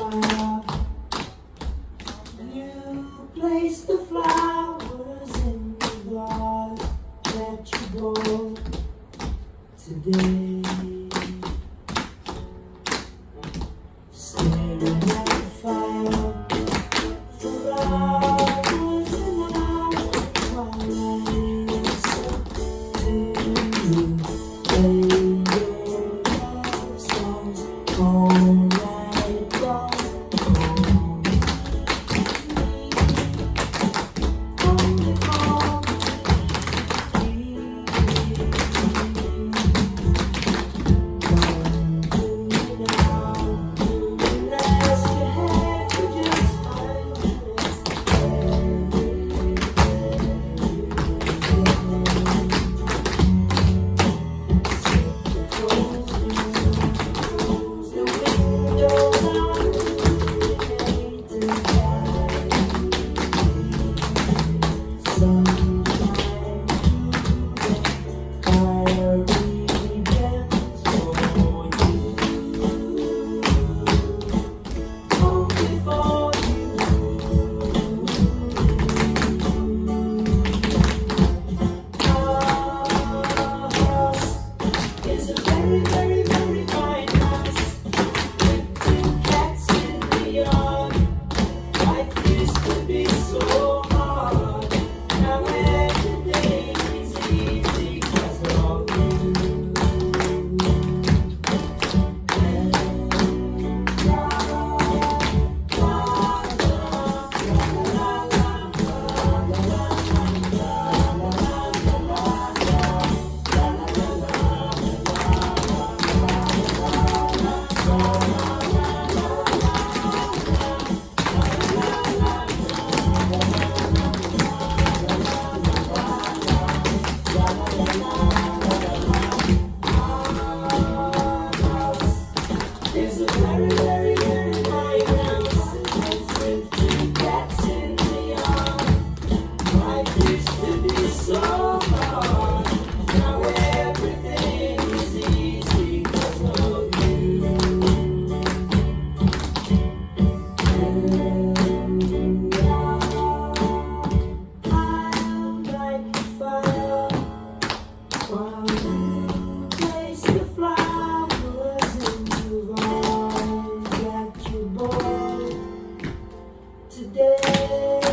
You place the flowers in the vase that you bought today. Staring at the fire for and you play your love songs all night It's a very today.